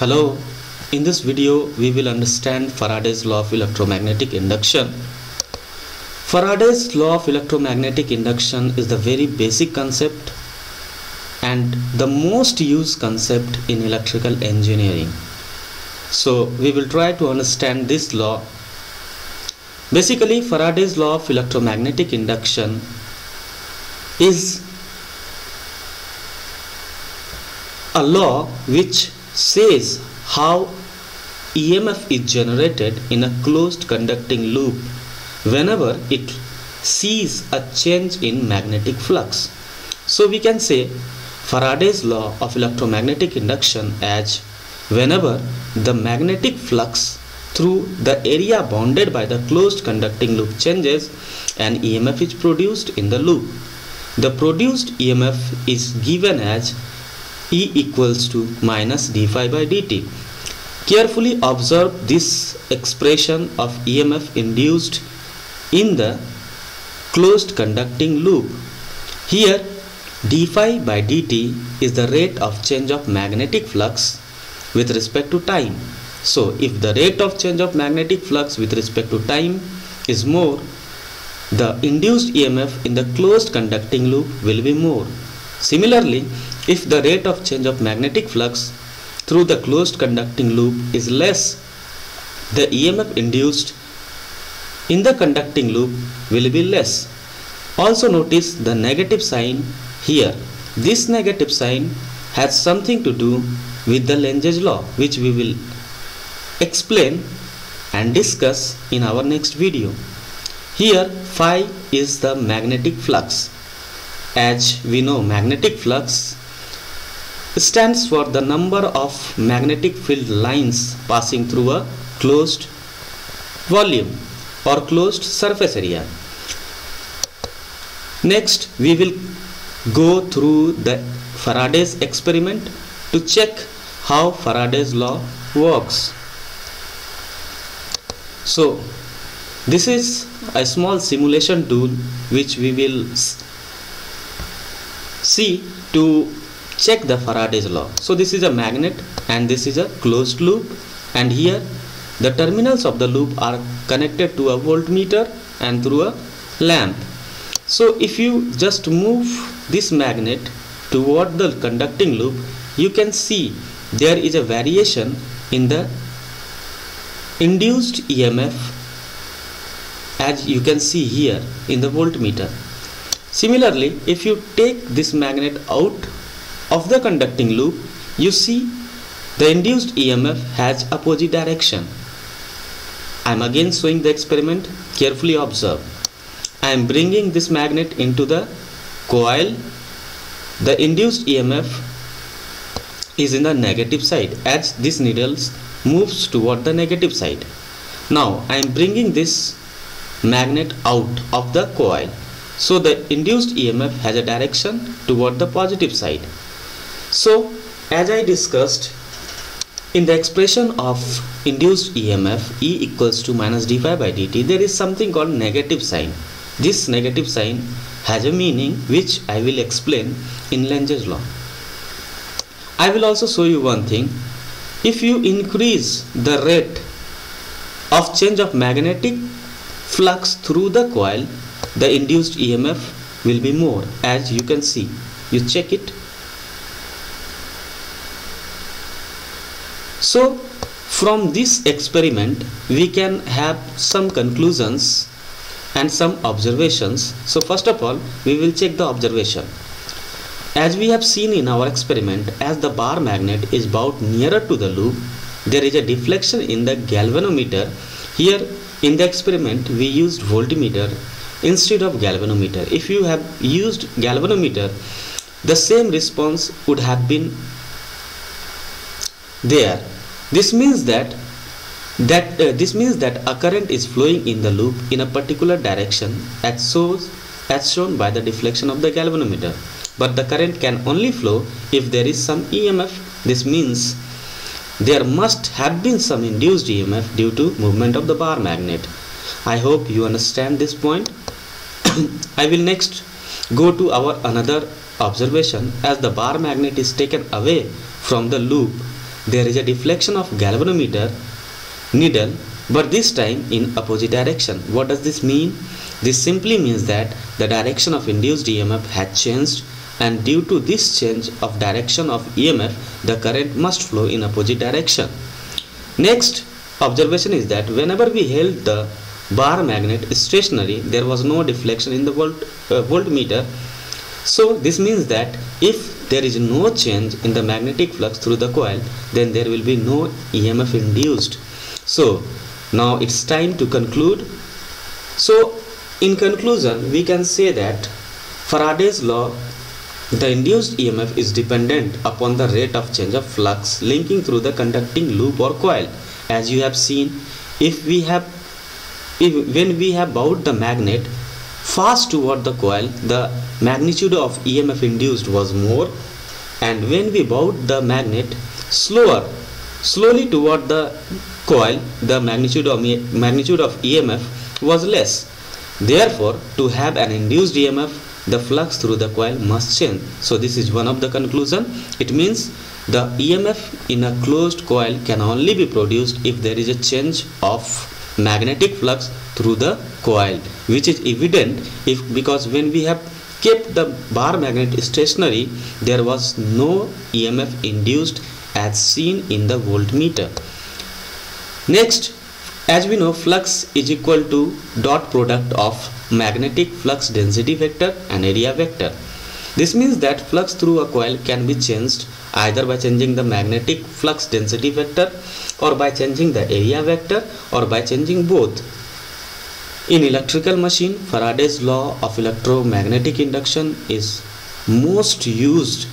Hello, in this video we will understand Faraday's law of electromagnetic induction. Faraday's law of electromagnetic induction is the very basic concept and the most used concept in electrical engineering. So we will try to understand this law. Basically Faraday's law of electromagnetic induction is a law which says how EMF is generated in a closed conducting loop whenever it sees a change in magnetic flux. So we can say Faraday's law of electromagnetic induction as whenever the magnetic flux through the area bounded by the closed conducting loop changes an EMF is produced in the loop. The produced EMF is given as E equals to minus d phi by dt. Carefully observe this expression of EMF induced in the closed conducting loop. Here d phi by dt is the rate of change of magnetic flux with respect to time. So if the rate of change of magnetic flux with respect to time is more, the induced EMF in the closed conducting loop will be more. Similarly, if the rate of change of magnetic flux through the closed conducting loop is less, the EMF induced in the conducting loop will be less. Also notice the negative sign here. This negative sign has something to do with the Lenz's law which we will explain and discuss in our next video. Here phi is the magnetic flux. As we know magnetic flux stands for the number of magnetic field lines passing through a closed volume or closed surface area. Next we will go through the Faraday's experiment to check how Faraday's law works. So this is a small simulation tool which we will see to check the Faraday's law. So this is a magnet and this is a closed loop and here the terminals of the loop are connected to a voltmeter and through a lamp. So if you just move this magnet toward the conducting loop you can see there is a variation in the induced EMF as you can see here in the voltmeter. Similarly, if you take this magnet out of the conducting loop, you see the induced EMF has opposite direction. I am again showing the experiment, carefully observe. I am bringing this magnet into the coil. The induced EMF is in the negative side as this needle moves toward the negative side. Now I am bringing this magnet out of the coil. So the induced EMF has a direction toward the positive side. So as I discussed in the expression of induced EMF E equals to minus d phi by dt there is something called negative sign. This negative sign has a meaning which I will explain in Lenz's law. I will also show you one thing. If you increase the rate of change of magnetic flux through the coil the induced EMF will be more as you can see you check it so from this experiment we can have some conclusions and some observations. So first of all we will check the observation. As we have seen in our experiment as the bar magnet is brought nearer to the loop there is a deflection in the galvanometer. Here in the experiment we used voltmeter instead of galvanometer. If you have used galvanometer the same response would have been there. This means that that uh, this means that a current is flowing in the loop in a particular direction as shows as shown by the deflection of the galvanometer. But the current can only flow if there is some EMF this means there must have been some induced EMF due to movement of the bar magnet. I hope you understand this point. I will next go to our another observation. As the bar magnet is taken away from the loop there is a deflection of galvanometer needle but this time in opposite direction. What does this mean? This simply means that the direction of induced EMF has changed and due to this change of direction of EMF the current must flow in opposite direction. Next observation is that whenever we held the bar magnet stationary there was no deflection in the volt, uh, voltmeter so this means that if there is no change in the magnetic flux through the coil. Then there will be no EMF induced. So now it's time to conclude. So in conclusion we can say that Faraday's law the induced EMF is dependent upon the rate of change of flux linking through the conducting loop or coil. As you have seen, if we have if when we have bowed the magnet fast toward the coil, the magnitude of EMF induced was more. And when we bowed the magnet slower slowly toward the coil, the magnitude of magnitude of EMF was less. Therefore, to have an induced EMF the flux through the coil must change. So this is one of the conclusion. It means the EMF in a closed coil can only be produced if there is a change of magnetic flux through the coil which is evident if because when we have kept the bar magnet stationary there was no EMF induced as seen in the voltmeter next as we know flux is equal to dot product of magnetic flux density vector and area vector. This means that flux through a coil can be changed either by changing the magnetic flux density vector or by changing the area vector or by changing both. In electrical machine, Faraday's law of electromagnetic induction is most used.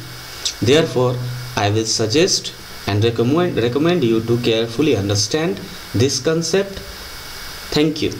Therefore, I will suggest and recommend, recommend you to carefully understand this concept. Thank you.